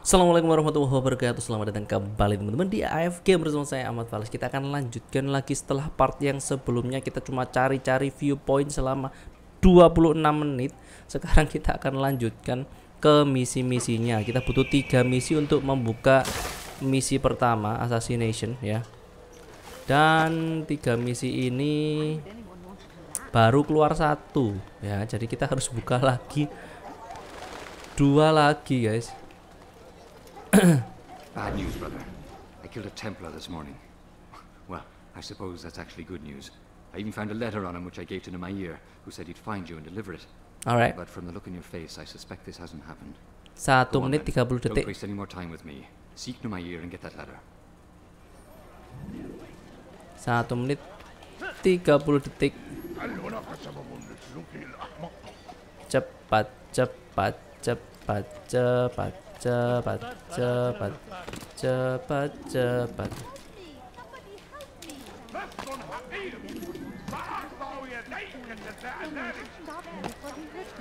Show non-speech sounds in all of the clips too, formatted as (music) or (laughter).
Assalamualaikum warahmatullahi wabarakatuh. Selamat datang kembali teman-teman di AFK bersama saya Ahmad Fales Kita akan lanjutkan lagi setelah part yang sebelumnya. Kita cuma cari-cari viewpoint selama 26 menit. Sekarang (laughs) kita akan lanjutkan ke misi-misinya. Kita butuh tiga misi untuk membuka misi pertama Assassination ya. Dan tiga misi ini baru keluar satu ya. Jadi kita harus buka lagi dua lagi guys (coughs) Bad news, brother. I killed a Templar this morning. Well, I suppose that's actually good news. I even found a letter on him which I gave to Namair, who said he'd find you and deliver it. alright But from the look in your face, I suspect this hasn't happened. satu menit 30 detik Don't waste any more time with me. Seek Namair and get that letter. satu menit 30 detik cepat cepat cepat cepat cepat cepat cepat cepat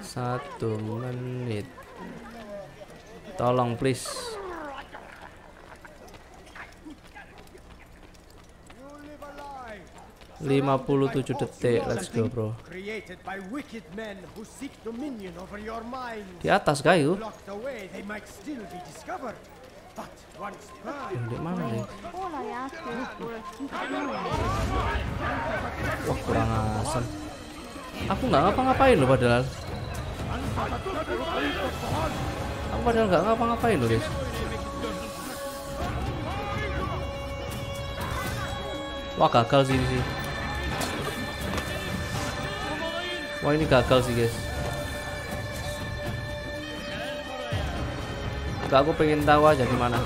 satu menit. Tolong please 57 detik, let's go bro. Di atas kayu Yang mana nih? Wah kurang asem. Aku nggak ngapa-ngapain loh padahal. Aku padahal nggak ngapa-ngapain loh guys. Wah gagal sih sih. Wah ini gagal sih guys. Enggak aku pengen tahu aja di mana.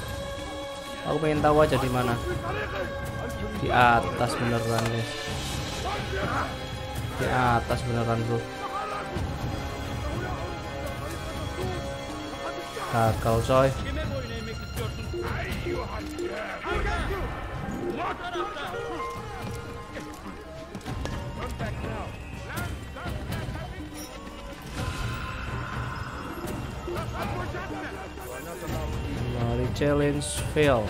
Aku pengen tahu aja di mana. Di atas beneran guys. Di atas beneran bro. Gagal coy challenge fail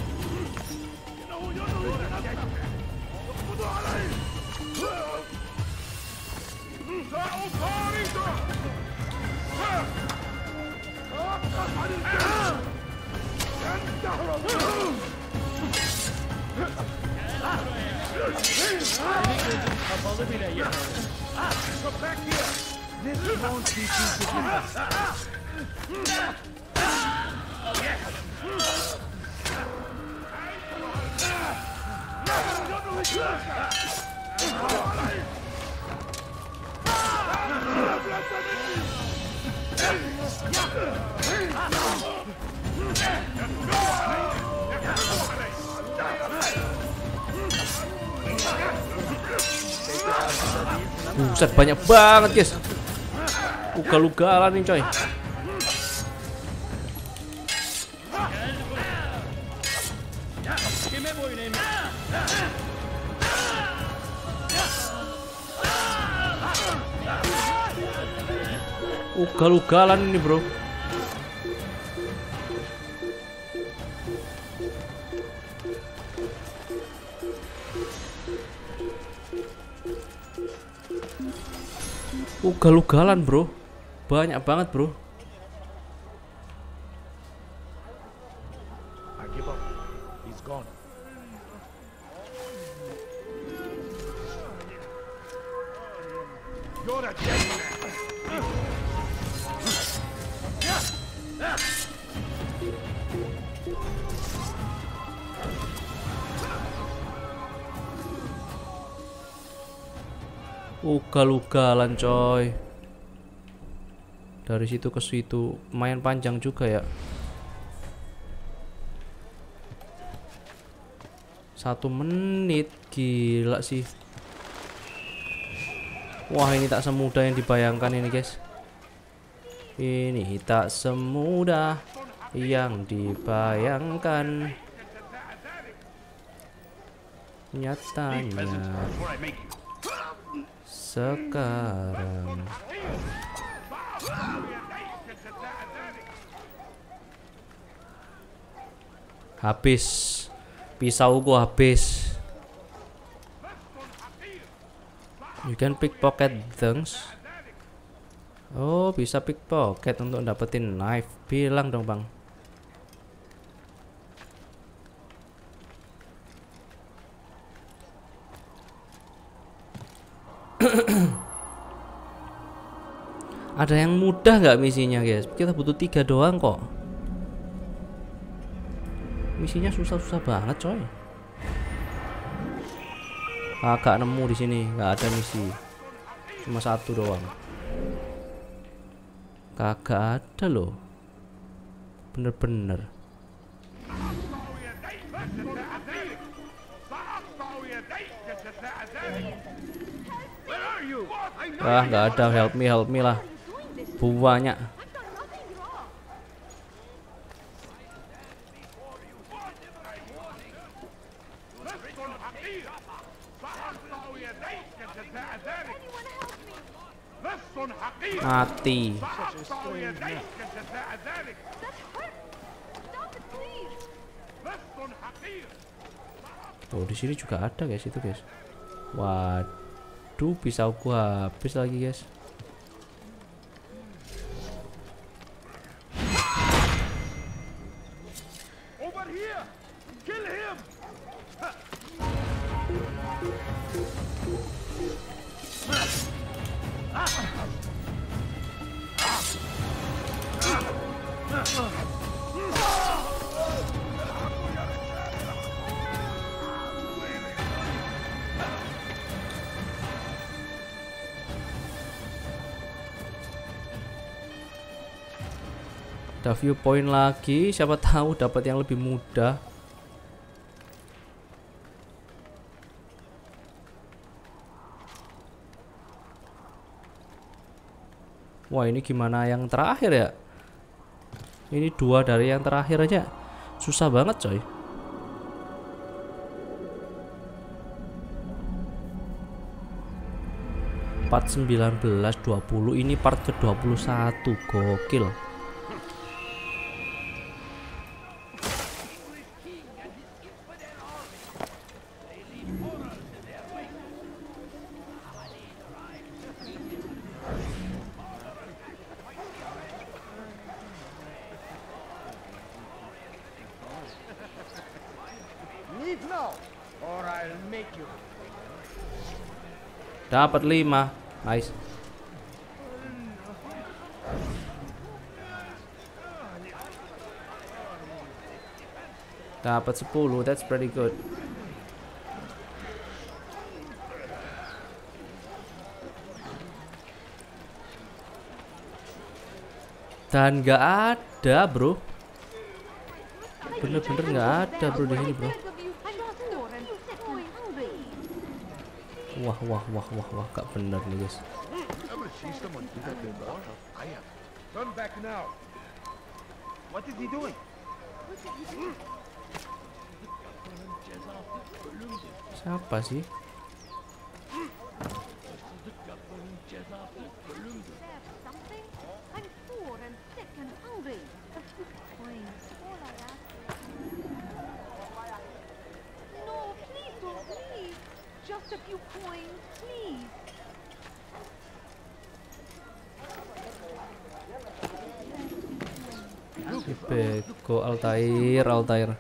Buset banyak banget guys. Ugal-ugalan nih coy. Ugal-ugalan ini bro Ugal-ugalan bro. Banyak banget bro Ugal-ugalan coy. Dari situ ke situ. Lumayan panjang juga ya. Satu menit Gila sih. Wah ini tak semudah yang dibayangkan ini guys. Ini tak semudah Yang dibayangkan. Nyatanya sekarang Habis. Pisauku habis. You can pickpocket things. Oh, bisa pickpocket untuk dapetin knife. Bilang dong, Bang. Ada yang mudah nggak misinya, guys? Kita butuh tiga doang kok. Misinya susah-susah banget, coy. Agak nemu di sini, nggak ada misi. Cuma satu doang. Kagak ada loh. Bener-bener. Ah, nggak ada. Help me, help me lah. Banyak. Mati. Oh, di sini juga ada guys itu guys. Waduh, pisau gua habis lagi guys. Ada viewpoint lagi, siapa tahu dapat yang lebih mudah. Wah, ini gimana yang terakhir ya? Ini dua dari yang terakhir aja. Susah banget, coy. Part 19 20 ini part ke-21 gokil. Leave now, or I'll make you. Dapat 5. Nice. Dapat 10. That's pretty good. Dan nggak ada, Bro. Bener-bener nggak ada, Bro di sini, Bro. Wah, wah, wah, wah, wah, gak bener nih, guys. Turn back now. What is he doing? Siapa sih? Something? I'm poor and sick and hungry. A few coins, all I ask. No, please don't leave. Just a few coins, please. Beko Altair, Altair.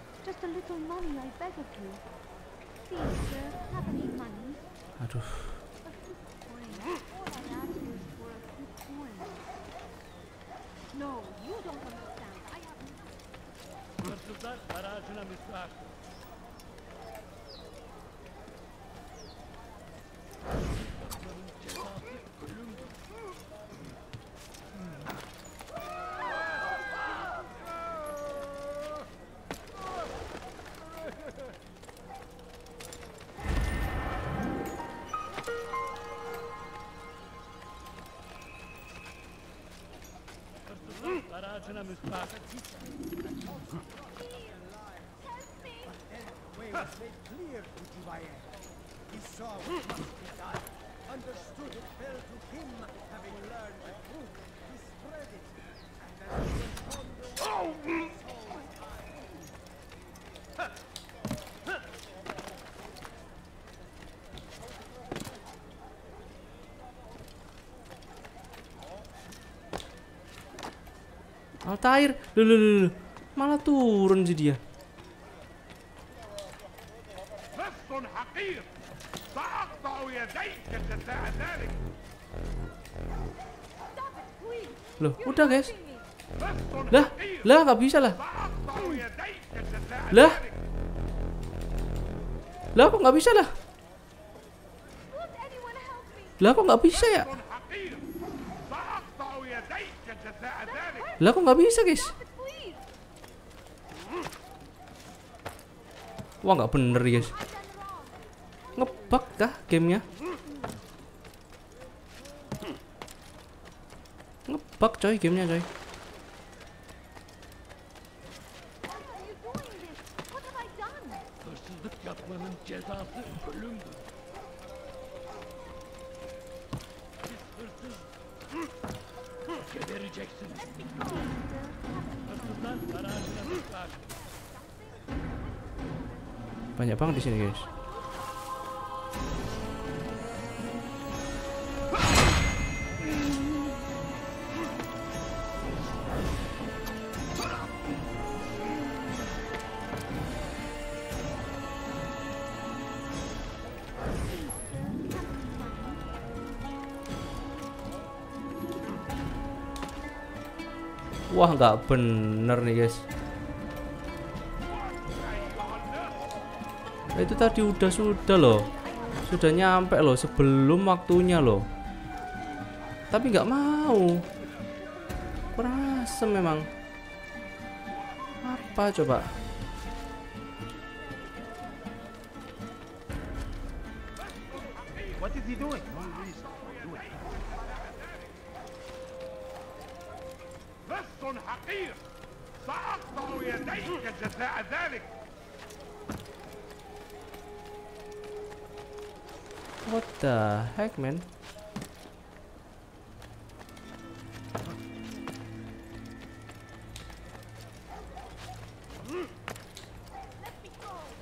Aduh. No, you don't understand. I have Way was made clear to Jivaye. He saw what must be done, understood it fell to him, having learned the truth, he spread it, and as he went on the way, mata air. Loh. Malah turun sih dia. Loh, udah guys. Lah, lah nggak bisa lah. Lah. Lah kok nggak bisa lah? Lah kok nggak bisa ya? Lah kok nggak bisa guys? Wah nggak bener guys. Ngebug kah gamenya? Ngebug coy gamenya coy. Banyak banget di sini guys. Wah nggak bener nih guys. Nah, itu tadi udah sudah loh. Sudah nyampe loh sebelum waktunya loh. Tapi nggak mau. Perasaan memang. Apa coba? What is he doing? No reason for doing لص حقير سأقطع يديك جزاء ذلك What the heck, man?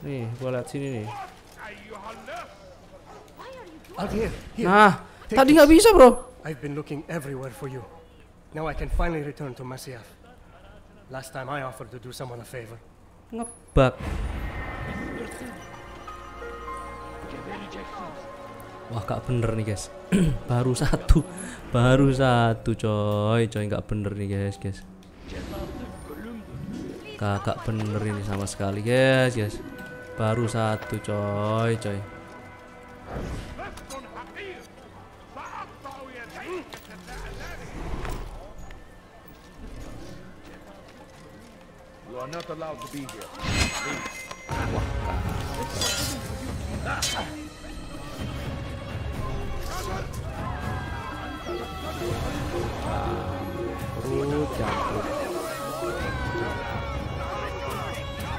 Nih, gua lihat sini nih. Nah, tadi nggak bisa, bro. I've been looking everywhere for you. Now I can finally return to Masyaf. Last time I offered to do someone a favor. Wah, gak bener nih guys. (clears throat) baru satu, baru satu coy, coy nggak bener nih guys, guys. Kakak bener ini sama sekali guys, guys. Baru satu coy, coy.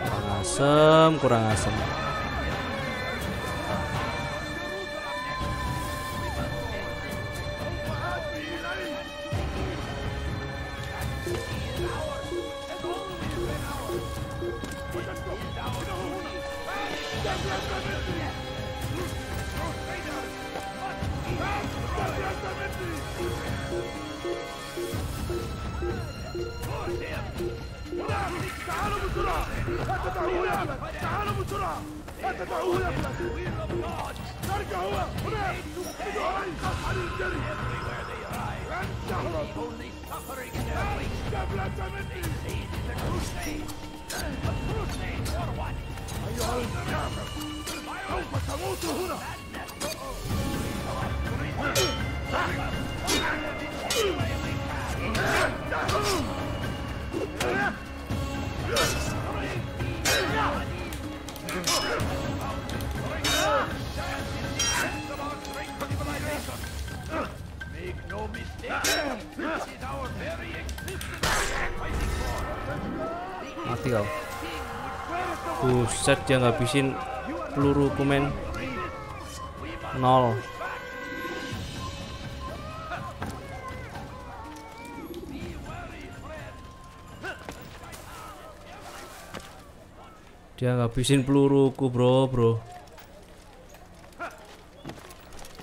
kurang asem kurang asem. You are not allowed to be here. Perut campur. Kurang asem, kurang asem. Make no mistake. This is our very existence we are fighting for. Mati kau. Buset dia ngabisin peluru kumen. Nol. Dia ngabisin peluruku bro bro.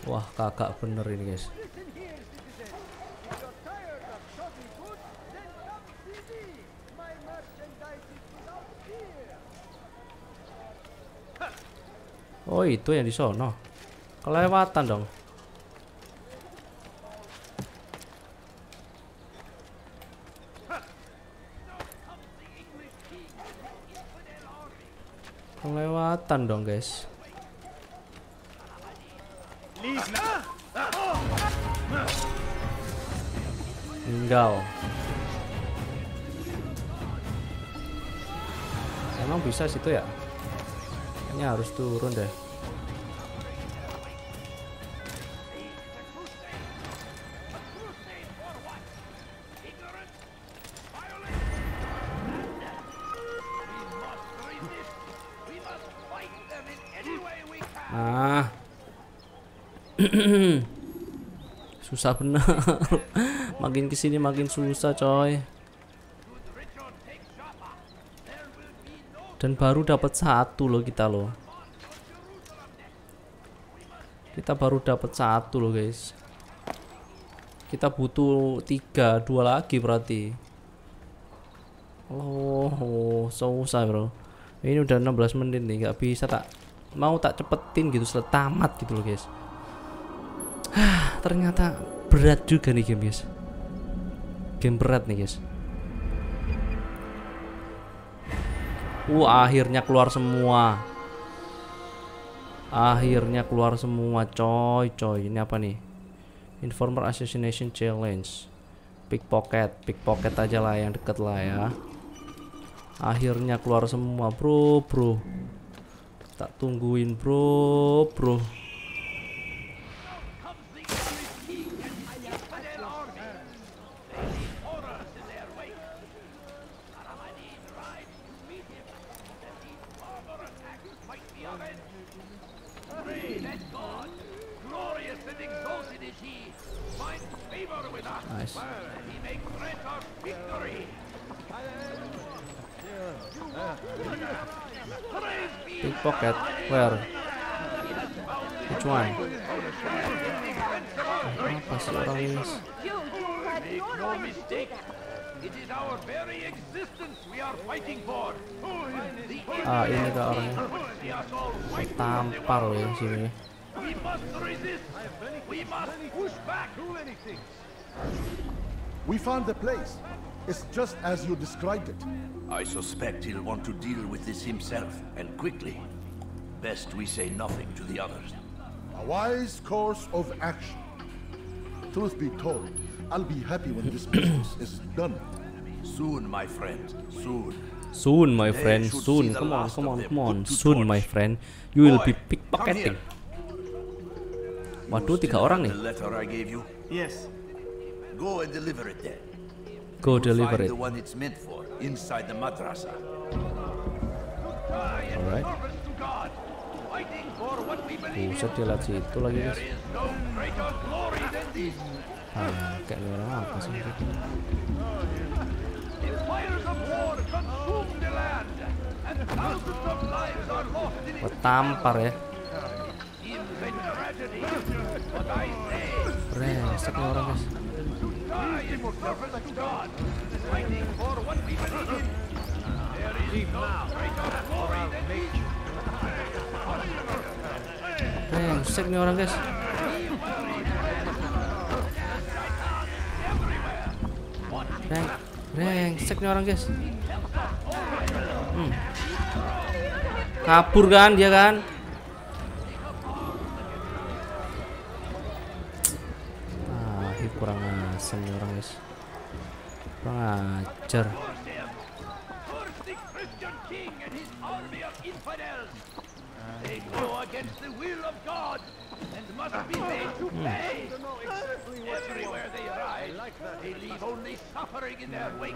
Wah kakak bener ini guys. Oh itu yang di sono. Kelewatan dong. Kelewatan dong guys. Tinggal. Emang bisa situ ya? Kayaknya harus turun deh. Susah bener. (laughs) makin ke sini makin susah coy. Dan baru dapat satu loh kita loh. Kita baru dapat satu loh guys. Kita butuh tiga, dua lagi berarti. Oh, susah bro. Ini udah 16 menit nih, nggak bisa tak mau tak cepetin gitu setelah tamat gitu loh guys. (sighs) Ternyata berat juga nih game guys. Game berat nih guys. Uh, akhirnya keluar semua. Akhirnya keluar semua, coy, coy. Ini apa nih? Informer Assassination Challenge. Pickpocket, pickpocket aja lah yang deket lah ya. Akhirnya keluar semua, bro, bro. Tak tungguin, bro, bro. Glorious and exalted is he. Find favor with us. Nice. And he may grant us victory. Praise Pickpocket, where? Which one? Apa sih orang ini? Ah, ini kah orangnya? Tampar loh yang sini. We must resist. We must push back. We found the place. It's just as you described it. I suspect he'll want to deal with this himself, and quickly. Best we say nothing to the others. A wise course of action. Truth be told, I'll be happy when this (coughs) business is done. Soon, my friend, soon. Soon, my friend, soon. Come on, come on, come on. Soon, my friend. You will be Boy, pickpocketing. Waduh, tiga orang nih. Yes. Go and deliver it then. Go deliver it. the one it's meant for, inside the madrasa. Cry and Alright. Buset dia lihat situ lagi guys. There. Ah, kayak ini orang apa sih? ini? Empires of war consume the land, and thousands of lives are lost in Gua its tampar ya. Brengsek nih orang guys. Brengsek nih orang guys. Breng, brengsek nih orang guys. Hmm. Kabur kan dia kan? Infidels. They go against the will of God and must be made to pay. Everywhere they ride, they leave only suffering in their wake.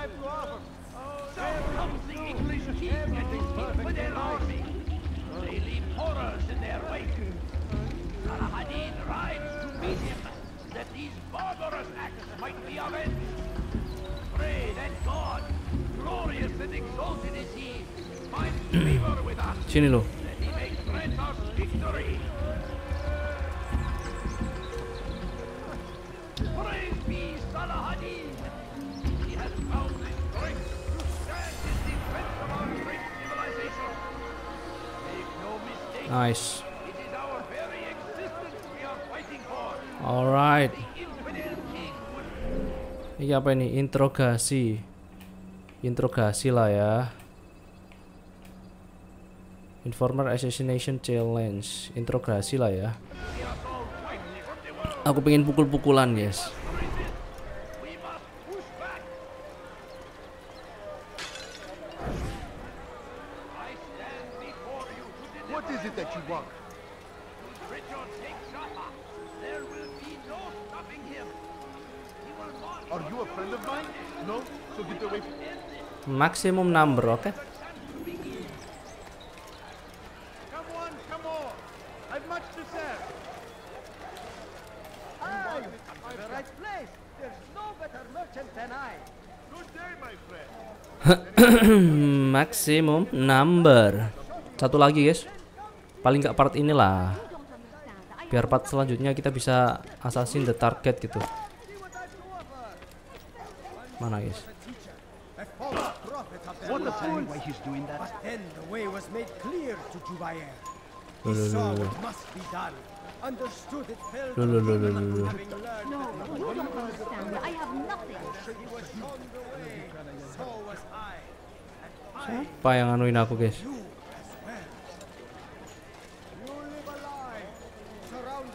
have to offer. Oh, comes the English king and his people their army. They leave horrors in their wake. Salahadin rides to meet him, that these barbarous acts might be avenged. Pray that God, glorious and exalted is he, favor with us. He victory. For. Alright. Ini apa ini? Interogasi. Interogasi lah ya. Informer Assassination Challenge. Interogasi lah ya. Aku pengen pukul-pukulan, guys. We must push back. I stand before you to deliver What is it that you want? Richard take Jaffa. There will be no stopping him. He will march Are you a friend of mine? No? So get away from Maximum number, oke? Come on, come on. I've much to serve. Ah, you come to the right place. There's no better merchant than I. Good day, my friend. (coughs) Maximum number. Satu lagi, guys. Paling nggak part inilah. Biar part selanjutnya kita bisa assassin the target gitu. Mana, guys? A false prophet of their What a lies. why he's doing that. But then the way was made clear to Jubair. He saw what must be done. Understood it fell to loh. having learned No, you don't understand. I have nothing. he was on the way. So was I. And I Apa yang anuin aku, guys? you as well. You live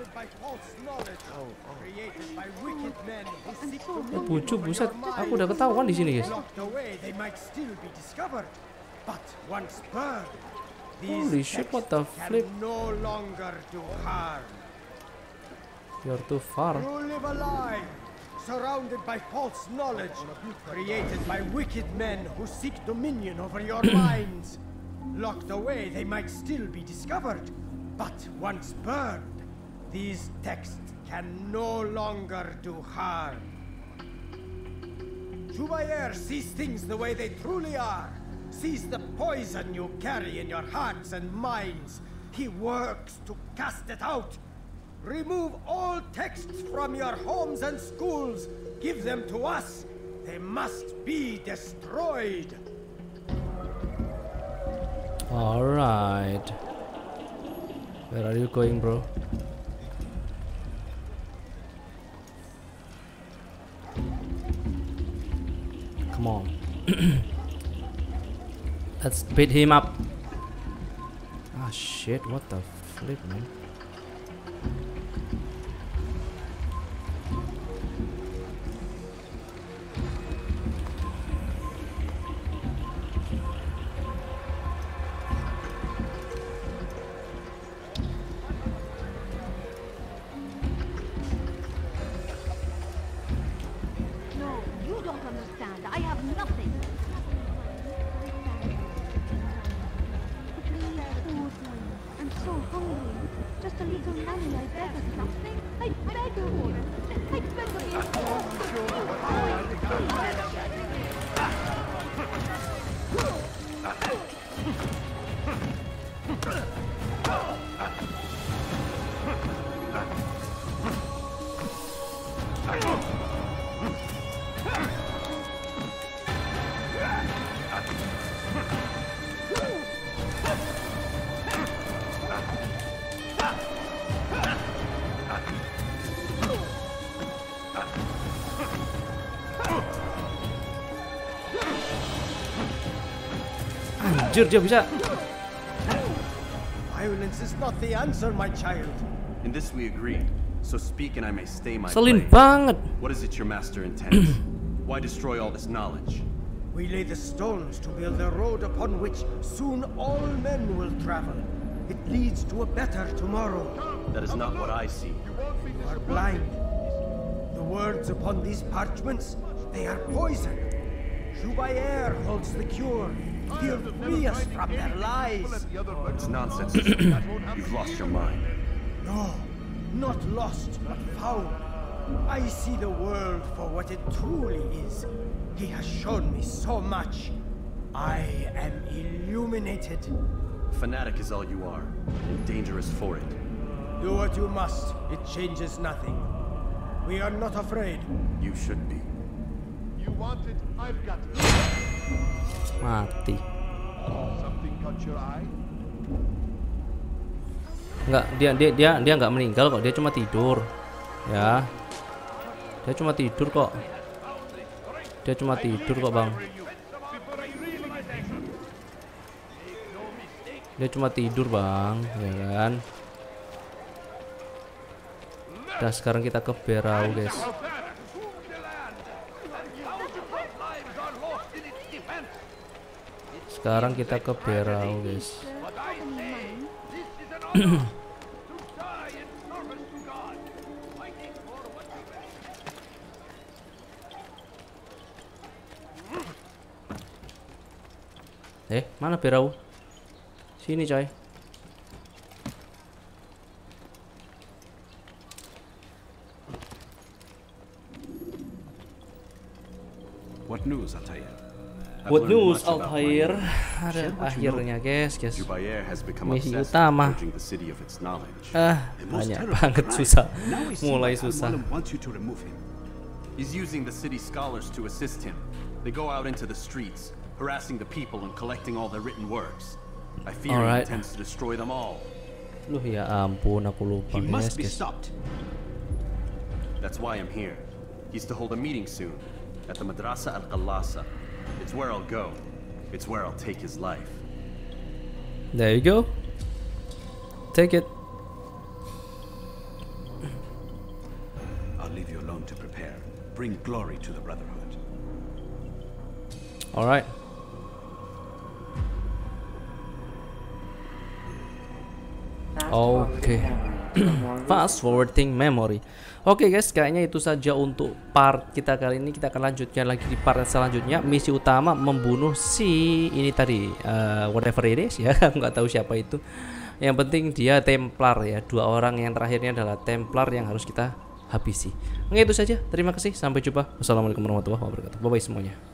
a by false knowledge, oh, oh. created by wicked men who seek to bucu, buset. Aku udah ketahuan di sini, guys. They might still be discovered. But once burned, these Holy shit, what the flip? no longer do harm. You're too far. You live a surrounded by false knowledge, created by wicked men who seek dominion over your (coughs) minds. Locked away, they might still be discovered. But once burned, these texts can no longer do harm. Jubayer sees things the way they truly are, sees the poison you carry in your hearts and minds. He works to cast it out. Remove all texts from your homes and schools. Give them to us. They must be destroyed. Alright. Where are you going, bro? Come on. (clears throat) Let's beat him up. Ah shit, what the flip, man? Anjir dia bisa. Violence is not the answer, my child. In this we agreed. So speak and I may stay my Selin blade. banget. What is it your master intends? (clears throat) Why destroy all this knowledge? We lay the stones to build a road upon which soon all men will travel. It leads to a better tomorrow. That is not what I see. You are blind. The words upon these parchments, they are poison. Jubayer holds the cure. He'll free us from their lies. Oh, it's nonsense. (coughs) You've lost your mind. No, not lost, but found. I see the world for what it truly is. He has shown me so much. I am illuminated. Fanatic is all you are, and dangerous for it. Do what you must. It changes nothing. We are not afraid. You should be. You want it, I've got it. Mati. Enggak, dia dia dia dia nggak meninggal kok. Dia cuma tidur. Ya. Dia cuma tidur kok. Dia cuma tidur kok, Bang. Dia cuma tidur, Bang. Ya kan? Udah sekarang kita ke Berau, guys. Sekarang kita ke Berau, guys. (clears throat) Eh, mana Berau? Sini, coy. What news, Altair? What news, Altair? Ada Share what you akhirnya, guys, guys. Jubair has become Misi utama. city of knowledge. Ah, banyak banget susah. Now I see Mulai susah. Wants you to remove him. He's using the city scholars to assist him. They go out into the streets, harassing the people and collecting all their written works. I fear Alright. he intends to destroy them all. Loh ya ampun, aku lupa, He must be stopped. That's why I'm here. He's to hold a meeting soon at the Madrasa Al Qalasa. It's where I'll go. It's where I'll take his life. There you go. Take it. I'll leave you alone to prepare. Bring glory to the Brotherhood. Alright. Oke. (clears throat) Fast forwarding memory. Oke guys, kayaknya itu saja untuk part kita kali ini. Kita akan lanjutkan lagi di part selanjutnya. Misi utama membunuh si ini tadi, eh, whatever it is ya, (laughs) nggak tahu siapa itu. Yang penting dia Templar ya. Dua orang yang terakhirnya adalah Templar yang harus kita habisi. Oke itu saja. Terima kasih. Sampai jumpa. Wassalamualaikum warahmatullahi wabarakatuh. Bye bye semuanya.